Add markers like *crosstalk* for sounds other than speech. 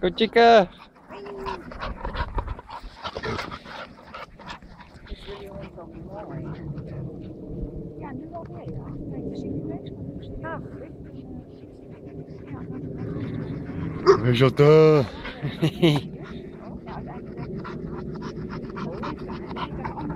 Goed, chica. *laughs* *laughs*